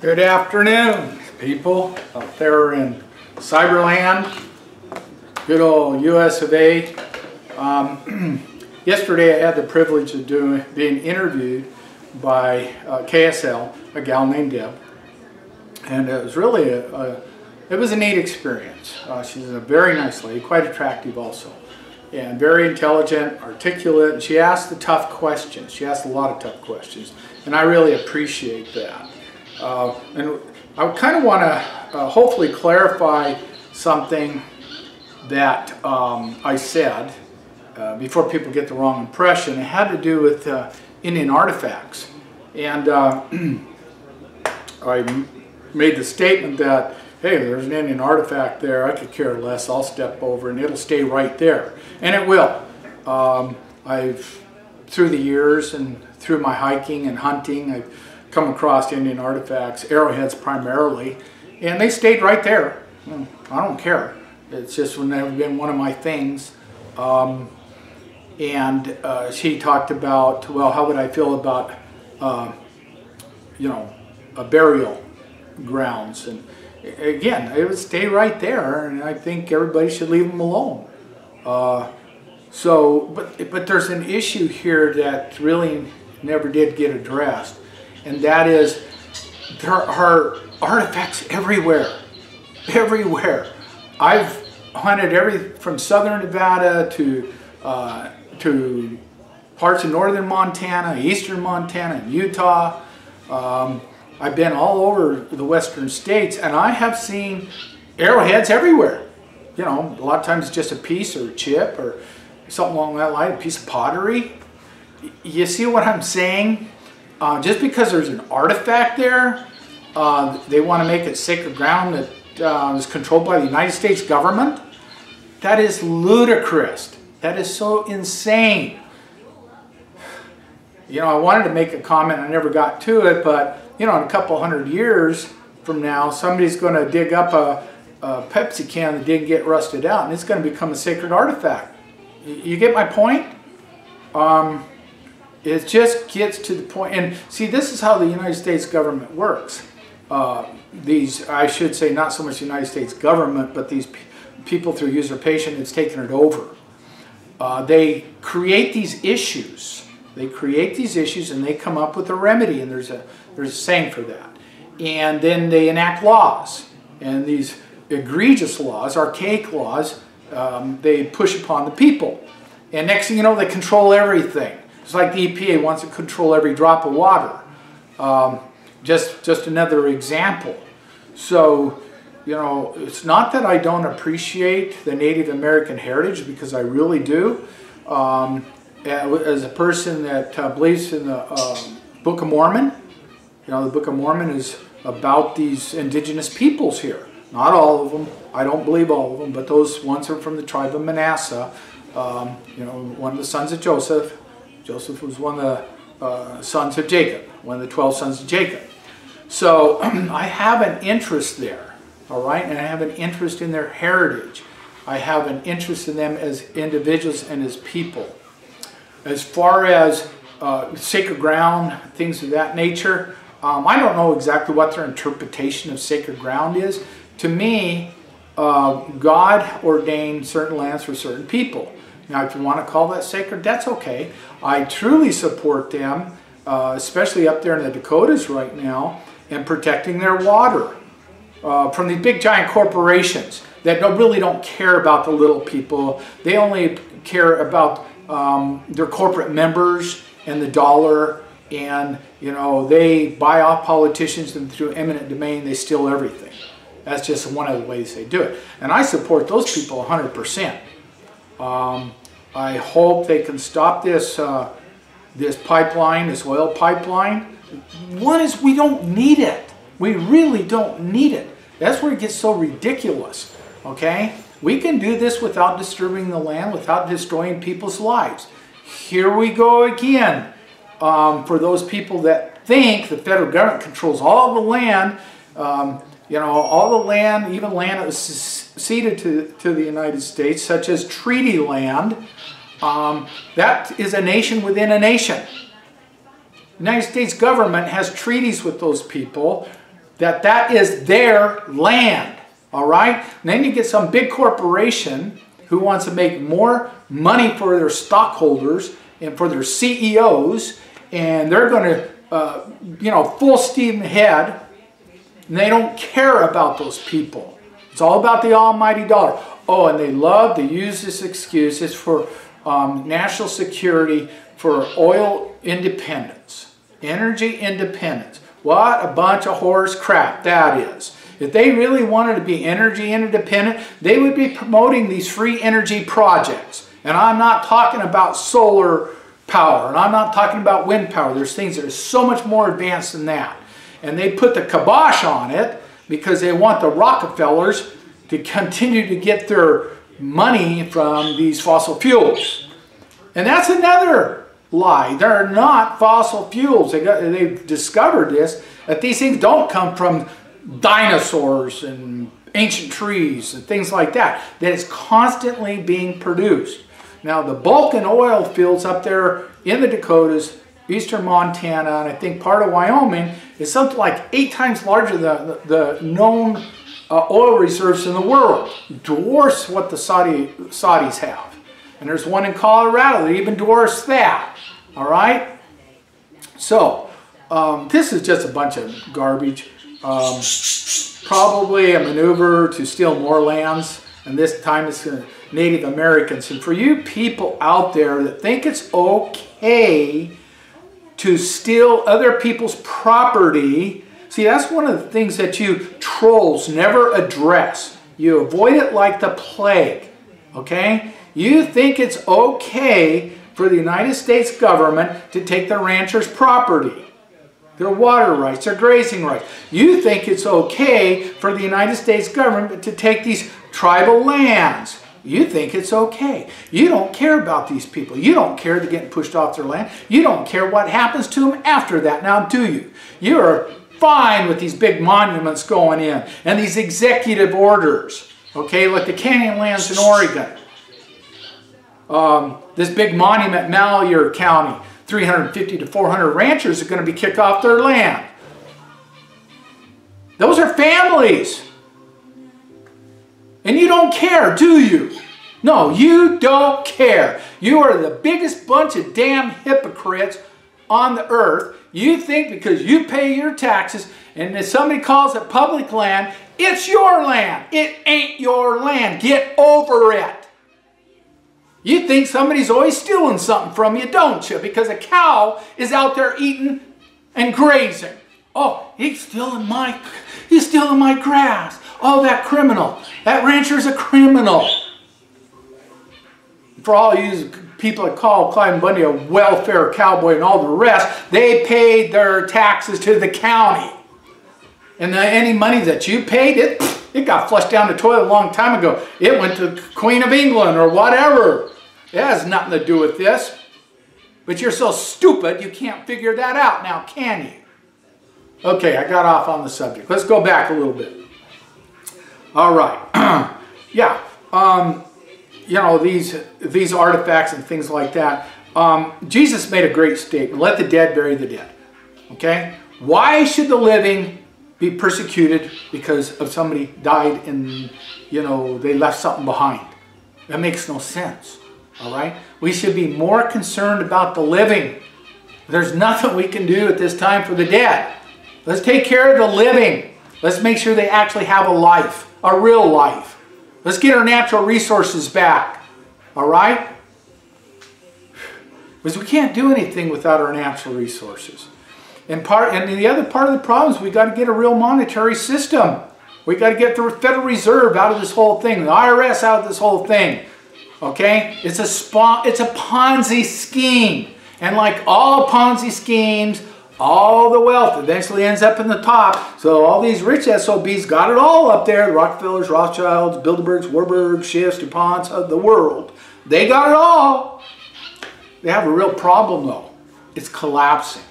Good afternoon, people out there in Cyberland, good old US of A. Um, yesterday I had the privilege of doing being interviewed by uh, KSL, a gal named Deb, and it was really a, a it was a neat experience. Uh, she's a very nice lady, quite attractive also, and very intelligent, articulate, and she asked the tough questions. She asked a lot of tough questions, and I really appreciate that. Uh, and I kind of want to uh, hopefully clarify something that um, I said uh, before people get the wrong impression. It had to do with uh, Indian artifacts. And uh, I made the statement that, hey, there's an Indian artifact there, I could care less, I'll step over and it'll stay right there. And it will. Um, I've, through the years and through my hiking and hunting, I've come across Indian artifacts, arrowheads primarily, and they stayed right there. I don't care. It's just never been one of my things. Um, and uh, she talked about, well, how would I feel about, uh, you know, a burial grounds. And again, it would stay right there, and I think everybody should leave them alone. Uh, so, but, but there's an issue here that really never did get addressed and that is there are artifacts everywhere, everywhere. I've hunted every from southern Nevada to uh, to parts of northern Montana, eastern Montana, Utah. Um, I've been all over the western states, and I have seen arrowheads everywhere. You know, a lot of times it's just a piece or a chip or something along that line, a piece of pottery. You see what I'm saying? Uh, just because there's an artifact there, uh, they want to make it sacred ground that uh, is controlled by the United States government. That is ludicrous. That is so insane. You know, I wanted to make a comment, I never got to it, but, you know, in a couple hundred years from now, somebody's going to dig up a, a Pepsi can that didn't get rusted out, and it's going to become a sacred artifact. You get my point? Um, it just gets to the point, and see, this is how the United States government works. Uh, these, I should say, not so much the United States government, but these people through usurpation, it's taken it over. Uh, they create these issues. They create these issues and they come up with a remedy, and there's a, there's a saying for that. And then they enact laws. And these egregious laws, archaic laws, um, they push upon the people. And next thing you know, they control everything. It's like the EPA wants to control every drop of water. Um, just, just another example. So, you know, it's not that I don't appreciate the Native American heritage because I really do. Um, as a person that uh, believes in the uh, Book of Mormon, you know, the Book of Mormon is about these indigenous peoples here. Not all of them. I don't believe all of them, but those ones are from the tribe of Manasseh. Um, you know, one of the sons of Joseph, Joseph was one of the uh, sons of Jacob, one of the 12 sons of Jacob. So I have an interest there, all right? And I have an interest in their heritage. I have an interest in them as individuals and as people. As far as uh, sacred ground, things of that nature, um, I don't know exactly what their interpretation of sacred ground is. To me, uh, God ordained certain lands for certain people. Now, if you want to call that sacred, that's okay. I truly support them, uh, especially up there in the Dakotas right now, in protecting their water uh, from these big giant corporations that don't, really don't care about the little people. They only care about um, their corporate members and the dollar and you know they buy off politicians and through eminent domain they steal everything. That's just one of the ways they do it. And I support those people 100%. Um, I hope they can stop this, uh, this pipeline, this oil pipeline. One is we don't need it. We really don't need it. That's where it gets so ridiculous, okay? We can do this without disturbing the land, without destroying people's lives. Here we go again. Um, for those people that think the federal government controls all the land, um, you know, all the land, even land that was ceded to, to the United States, such as treaty land, um, that is a nation within a nation. The United States government has treaties with those people that that is their land. All right? And then you get some big corporation who wants to make more money for their stockholders and for their CEOs, and they're going to, uh, you know, full steam ahead, and they don't care about those people. It's all about the almighty dollar. Oh, and they love to use this excuse. It's for um, national security, for oil independence, energy independence. What a bunch of horse crap that is. If they really wanted to be energy independent, they would be promoting these free energy projects. And I'm not talking about solar power, and I'm not talking about wind power. There's things that are so much more advanced than that. And they put the kibosh on it because they want the Rockefellers to continue to get their money from these fossil fuels. And that's another lie. They're not fossil fuels. They got, they've discovered this, that these things don't come from dinosaurs and ancient trees and things like that. That is constantly being produced. Now the Bakken oil fields up there in the Dakotas, eastern Montana, and I think part of Wyoming is something like eight times larger than the, the known uh, oil reserves in the world. Dwarfs what the Saudi, Saudis have. And there's one in Colorado that even dwarfs that. All right? So, um, this is just a bunch of garbage. Um, probably a maneuver to steal more lands, and this time it's Native Americans. And for you people out there that think it's okay to steal other people's property, see, that's one of the things that you trolls never address. You avoid it like the plague, okay? You think it's okay for the United States government to take the rancher's property their water rights, their grazing rights. You think it's okay for the United States government to take these tribal lands. You think it's okay. You don't care about these people. You don't care they're getting pushed off their land. You don't care what happens to them after that. Now, do you? You're fine with these big monuments going in and these executive orders. Okay, like the Canyonlands in Oregon. Um, this big monument Malheur County 350 to 400 ranchers are going to be kicked off their land. Those are families. And you don't care, do you? No, you don't care. You are the biggest bunch of damn hypocrites on the earth. You think because you pay your taxes and if somebody calls it public land, it's your land. It ain't your land. Get over it. You think somebody's always stealing something from you, don't you? Because a cow is out there eating and grazing. Oh, he's stealing my, he's stealing my grass. Oh, that criminal. That rancher's a criminal. For all you people that call Cliven Bundy a welfare cowboy and all the rest, they paid their taxes to the county. And the, any money that you paid, it, it got flushed down the toilet a long time ago. It went to Queen of England or whatever. It has nothing to do with this. But you're so stupid you can't figure that out now, can you? Okay, I got off on the subject. Let's go back a little bit. All right. yeah. Um, you know, these, these artifacts and things like that. Um, Jesus made a great statement. Let the dead bury the dead. Okay? Why should the living be persecuted because of somebody died and, you know, they left something behind? That makes no sense. All right? We should be more concerned about the living. There's nothing we can do at this time for the dead. Let's take care of the living. Let's make sure they actually have a life, a real life. Let's get our natural resources back. All right? Because we can't do anything without our natural resources. And part and the other part of the problem is we got to get a real monetary system. We got to get the Federal Reserve out of this whole thing, the IRS out of this whole thing. Okay? It's a, spa, it's a Ponzi scheme. And like all Ponzi schemes, all the wealth eventually ends up in the top. So all these rich SOBs got it all up there. The Rockefellers, Rothschilds, Bilderbergs, Warburg, Schiffs, DuPonts of the world. They got it all. They have a real problem though. It's collapsing.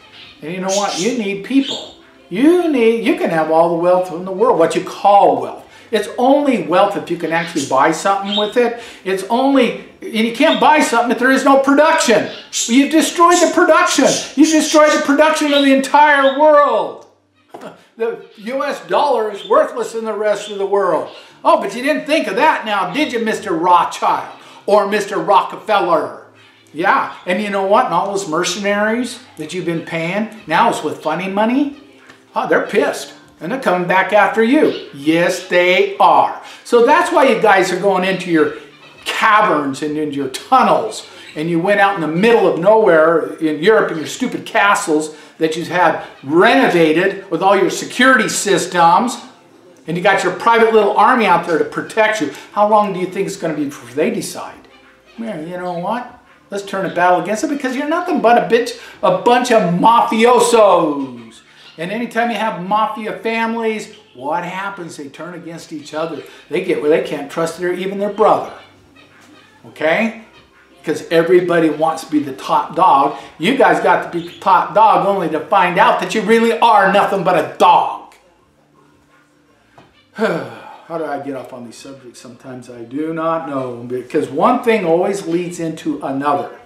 And you know what? You need people. You need, you can have all the wealth in the world, what you call wealth. It's only wealth if you can actually buy something with it. It's only, and you can't buy something if there is no production. You've destroyed the production. You've destroyed the production of the entire world. the US dollar is worthless in the rest of the world. Oh, but you didn't think of that now, did you, Mr. Rothschild or Mr. Rockefeller? Yeah, and you know what? And all those mercenaries that you've been paying, now it's with funny money. Oh, they're pissed. And they're coming back after you. Yes, they are. So that's why you guys are going into your caverns and into your tunnels. And you went out in the middle of nowhere in Europe in your stupid castles that you had renovated with all your security systems. And you got your private little army out there to protect you. How long do you think it's going to be before they decide? Well, you know what? Let's turn a battle against it because you're nothing but a bitch, a bunch of mafiosos. And anytime you have mafia families, what happens? They turn against each other. They get where they can't trust their even their brother. Okay? Because everybody wants to be the top dog. You guys got to be the top dog only to find out that you really are nothing but a dog. How do I get off on these subjects? Sometimes I do not know because one thing always leads into another.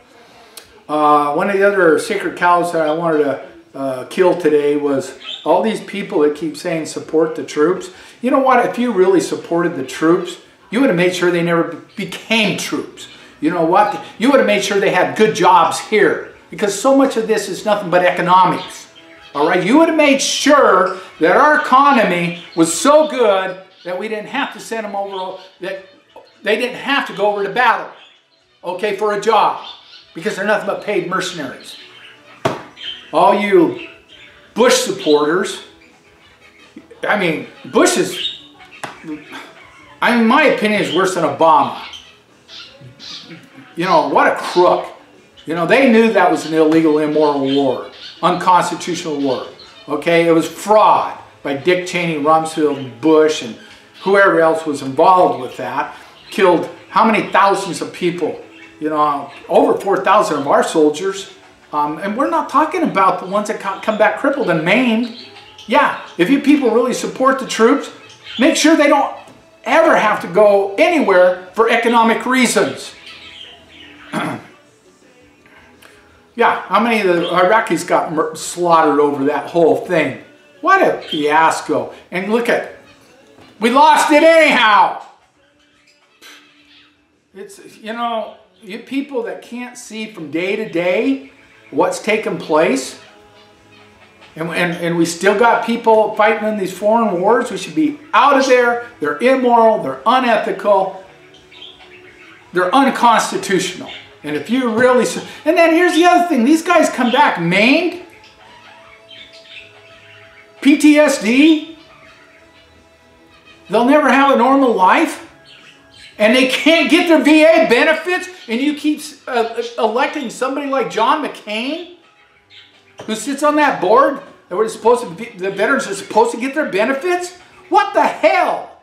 Uh, one of the other sacred cows that I wanted to uh, kill today was all these people that keep saying support the troops. You know what? If you really supported the troops, you would have made sure they never became troops. You know what? You would have made sure they had good jobs here because so much of this is nothing but economics. All right? You would have made sure that our economy was so good that we didn't have to send them over, that they didn't have to go over to battle, okay, for a job, because they're nothing but paid mercenaries. All you Bush supporters, I mean, Bush is, I mean, my opinion is worse than Obama. You know, what a crook. You know, they knew that was an illegal, immoral war, unconstitutional war. Okay, it was fraud by Dick Cheney, Rumsfeld, Bush, and whoever else was involved with that, killed how many thousands of people? You know, over 4,000 of our soldiers. Um, and we're not talking about the ones that come back crippled and maimed. Yeah, if you people really support the troops, make sure they don't ever have to go anywhere for economic reasons. yeah, how many of the Iraqis got slaughtered over that whole thing? What a fiasco. And look at we lost it anyhow. It's, you know, you people that can't see from day to day what's taking place, and, and, and we still got people fighting in these foreign wars. We should be out of there. They're immoral. They're unethical. They're unconstitutional. And if you really... And then here's the other thing. These guys come back maimed. PTSD. They'll never have a normal life. And they can't get their VA benefits. And you keep uh, electing somebody like John McCain, who sits on that board, that we're supposed to be, the veterans are supposed to get their benefits? What the hell?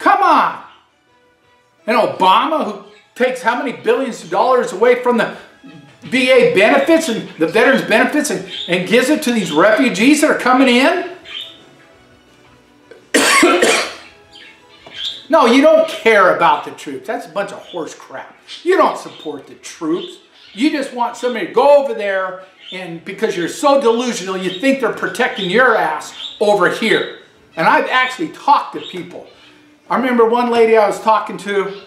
Come on. And Obama, who takes how many billions of dollars away from the VA benefits and the veterans benefits and, and gives it to these refugees that are coming in? No, you don't care about the troops. That's a bunch of horse crap. You don't support the troops. You just want somebody to go over there and because you're so delusional, you think they're protecting your ass over here. And I've actually talked to people. I remember one lady I was talking to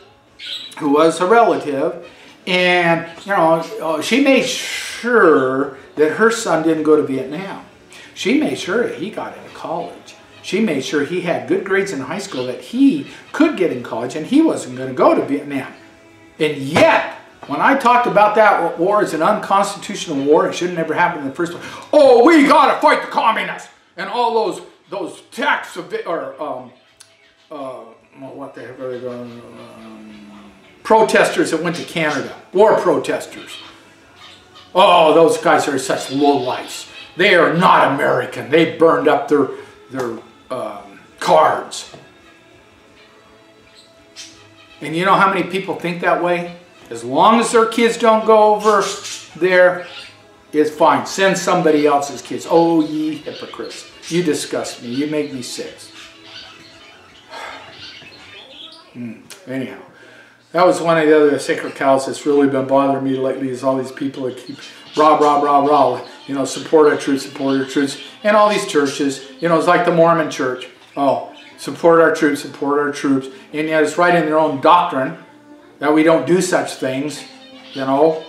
who was a relative and, you know, uh, she made sure that her son didn't go to Vietnam. She made sure he got into college. She made sure he had good grades in high school that he could get in college and he wasn't going to go to Vietnam. And yet, when I talked about that war as an unconstitutional war, it should have never happened in the first place. Oh, we got to fight the communists and all those those tax or um, uh, what the heck are they going? Um, protesters that went to Canada, war protesters. Oh, those guys are such lowlifes. They are not American. They burned up their their um, cards. And you know how many people think that way? As long as their kids don't go over there, it's fine. Send somebody else's kids. Oh, ye hypocrites. You disgust me. You make me sick. Hmm. Anyhow, that was one of the other sacred cows that's really been bothering me lately is all these people that keep rah, rah, rah, rah. You know, support our troops, support our troops. And all these churches, you know, it's like the Mormon church. Oh, support our troops, support our troops. And yet it's right in their own doctrine that we don't do such things, you know.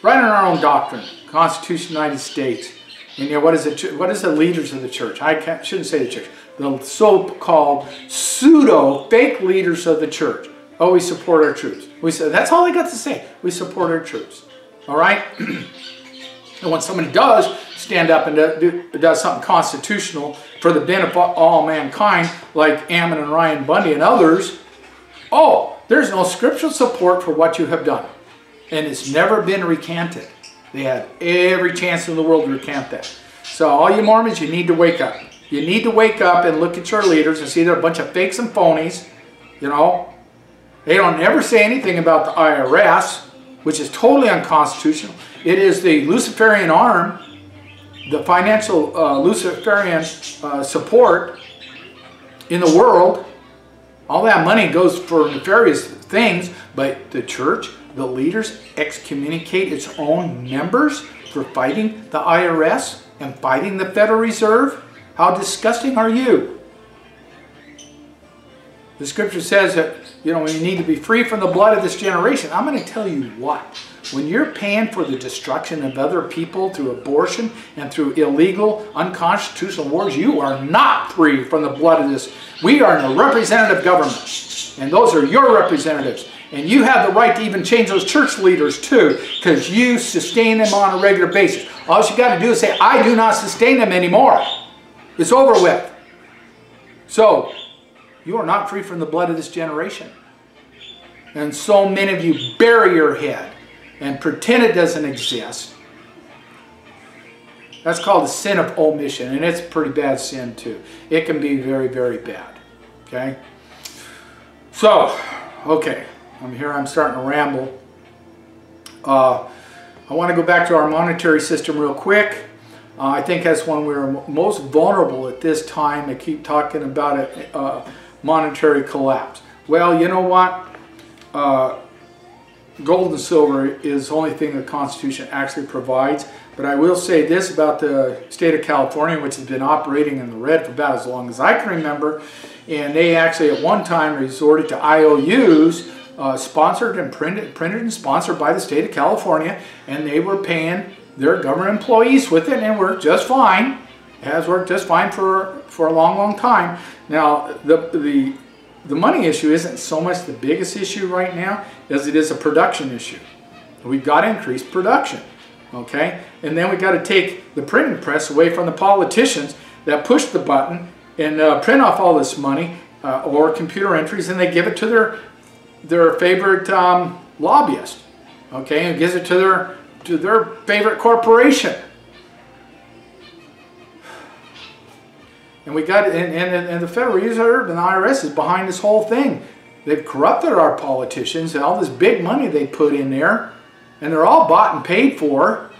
Right in our own doctrine, Constitution of the United States. And yet what is it? What is the leaders of the church? I shouldn't say the church. The so-called pseudo fake leaders of the church. Oh, we support our troops. We say that's all they got to say. We support our troops. All right. and when somebody does stand up and do, does something constitutional for the benefit of all mankind, like Ammon and Ryan Bundy and others, oh, there's no scriptural support for what you have done. And it's never been recanted. They had every chance in the world to recant that. So all you Mormons, you need to wake up. You need to wake up and look at your leaders and see they're a bunch of fakes and phonies. You know, they don't ever say anything about the IRS, which is totally unconstitutional. It is the Luciferian arm, the financial uh, Luciferian uh, support in the world. All that money goes for nefarious things, but the church, the leaders excommunicate its own members for fighting the IRS and fighting the Federal Reserve. How disgusting are you? The scripture says that, you know, we need to be free from the blood of this generation. I'm going to tell you what. When you're paying for the destruction of other people through abortion and through illegal, unconstitutional wars, you are not free from the blood of this. We are in a representative government, and those are your representatives. And you have the right to even change those church leaders too, because you sustain them on a regular basis. All you got to do is say, I do not sustain them anymore. It's over with. So, you are not free from the blood of this generation. And so many of you bury your head and pretend it doesn't exist. That's called the sin of omission, and it's a pretty bad sin too. It can be very, very bad. Okay? So, okay, I'm here, I'm starting to ramble. Uh, I want to go back to our monetary system real quick. Uh, I think that's when we're most vulnerable at this time. I keep talking about a uh, monetary collapse. Well, you know what? Uh, gold and silver is the only thing the Constitution actually provides. But I will say this about the state of California, which has been operating in the red for about as long as I can remember. And they actually at one time resorted to IOUs, uh, sponsored and printed, printed and sponsored by the state of California. And they were paying their government employees with it and worked just fine. It has worked just fine for, for a long, long time. Now, the, the, the money issue isn't so much the biggest issue right now as it is a production issue. We've got to increase production, okay? And then we've got to take the printing press away from the politicians that push the button and uh, print off all this money uh, or computer entries and they give it to their, their favorite um, lobbyist, okay? And gives it to their to their favorite corporation. And we got and, and, and the Federal Reserve and the IRS is behind this whole thing. They've corrupted our politicians and all this big money they put in there, and they're all bought and paid for.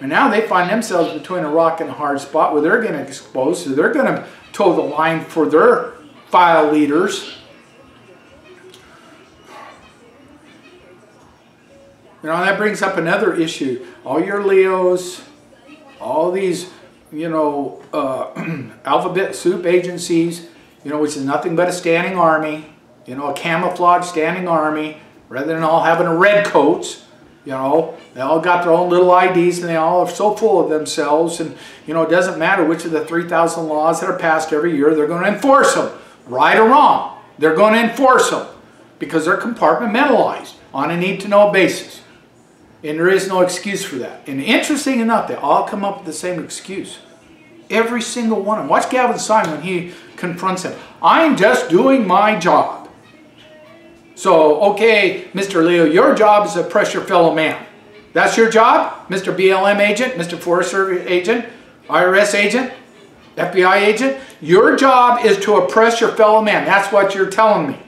And now they find themselves between a rock and a hard spot where they're going to expose, so they're going to toe the line for their file leaders. You know, that brings up another issue. All your LEOs, all these, you know, uh, alphabet soup agencies, you know, which is nothing but a standing army, you know, a camouflage standing army, rather than all having a red coats, you know, they all got their own little IDs and they all are so full of themselves. And, you know, it doesn't matter which of the 3,000 laws that are passed every year, they're going to enforce them, right or wrong. They're going to enforce them because they're compartmentalized on a need-to-know basis. And there is no excuse for that. And interesting enough, they all come up with the same excuse. Every single one of them. Watch Gavin Seim when he confronts him. I'm just doing my job. So, okay, Mr. LEO, your job is to oppress your fellow man. That's your job? Mr. BLM agent, Mr. Forest Service agent, IRS agent, FBI agent? Your job is to oppress your fellow man. That's what you're telling me.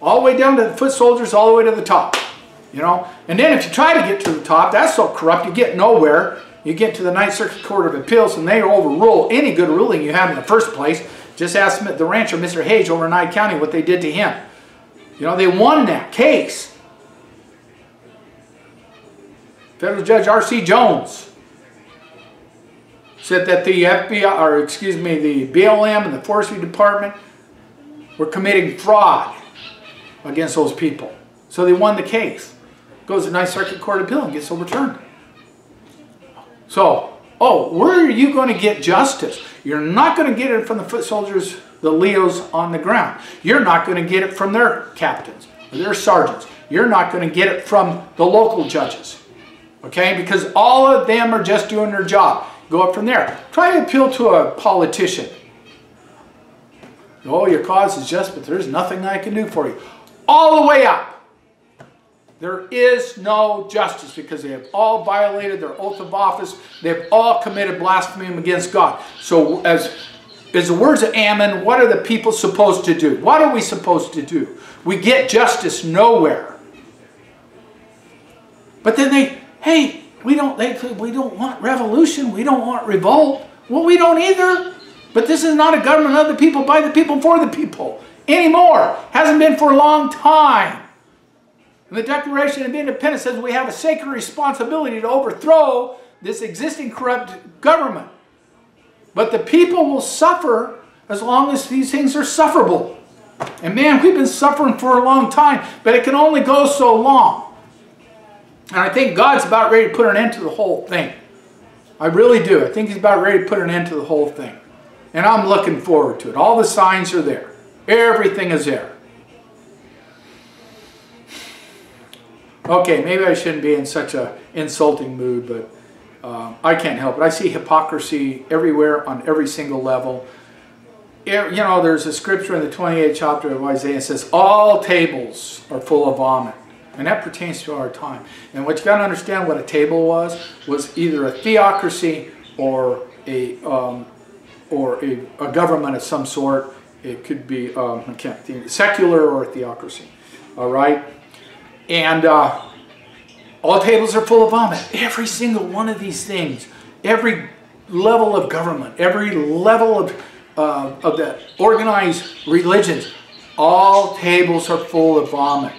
All the way down to the foot soldiers, all the way to the top. You know, and then if you try to get to the top, that's so corrupt, you get nowhere. You get to the Ninth Circuit Court of Appeals and they overrule any good ruling you have in the first place. Just ask the rancher, Mr. Hage, over in Nye County, what they did to him. You know, they won that case. Federal Judge R.C. Jones. said that the FBI, or excuse me, the BLM and the Forestry Department were committing fraud against those people. So they won the case. Goes to Ninth Circuit Court of Appeal and gets overturned. So, oh, where are you going to get justice? You're not going to get it from the foot soldiers, the LEOs on the ground. You're not going to get it from their captains their sergeants. You're not going to get it from the local judges. Okay? Because all of them are just doing their job. Go up from there. Try to appeal to a politician. Oh, your cause is just, but there's nothing I can do for you. All the way up. There is no justice because they have all violated their oath of office. They've all committed blasphemy against God. So as, as the words of Ammon, what are the people supposed to do? What are we supposed to do? We get justice nowhere. But then they, hey, we don't, they, we don't want revolution. We don't want revolt. Well, we don't either. But this is not a government of the people, by the people, for the people anymore. Hasn't been for a long time. And the Declaration of Independence says we have a sacred responsibility to overthrow this existing corrupt government. But the people will suffer as long as these things are sufferable. And man, we've been suffering for a long time, but it can only go so long. And I think God's about ready to put an end to the whole thing. I really do. I think He's about ready to put an end to the whole thing. And I'm looking forward to it. All the signs are there. Everything is there. Okay, maybe I shouldn't be in such a insulting mood, but uh, I can't help it. I see hypocrisy everywhere on every single level. You know, there's a scripture in the 28th chapter of Isaiah that says, all tables are full of vomit. And that pertains to our time. And what you got to understand what a table was, was either a theocracy or a, um, or a, a, government of some sort. It could be um, secular or a theocracy. All right? And uh, all tables are full of vomit. Every single one of these things, every level of government, every level of, uh, of the organized religions, all tables are full of vomit.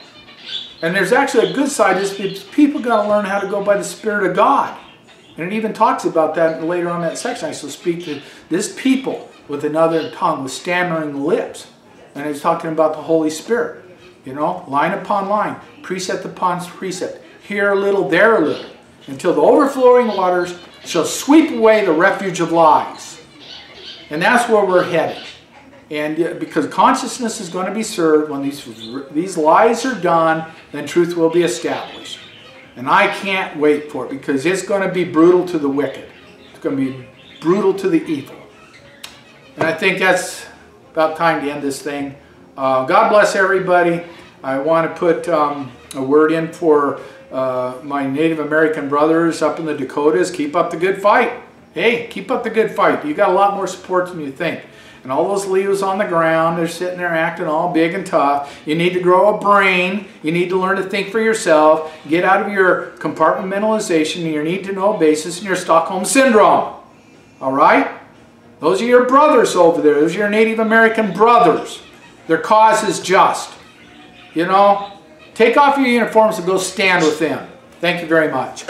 And there's actually a good side to this. People got to learn how to go by the Spirit of God. And it even talks about that later on that section. I shall speak to this people with another tongue, with stammering lips. And he's talking about the Holy Spirit. You know, line upon line, precept upon precept. Here a little, there a little. Until the overflowing waters shall sweep away the refuge of lies. And that's where we're headed. And uh, because consciousness is going to be served when these, these lies are done, then truth will be established. And I can't wait for it because it's going to be brutal to the wicked. It's going to be brutal to the evil. And I think that's about time to end this thing. Uh, God bless everybody. I want to put um, a word in for uh, my Native American brothers up in the Dakotas. Keep up the good fight. Hey, keep up the good fight. You got a lot more support than you think. And all those LEOs on the ground, they're sitting there acting all big and tough. You need to grow a brain. You need to learn to think for yourself. Get out of your compartmentalization and your need to know basis and your Stockholm Syndrome. All right? Those are your brothers over there. Those are your Native American brothers. Their cause is just. You know, take off your uniforms and go stand with them. Thank you very much.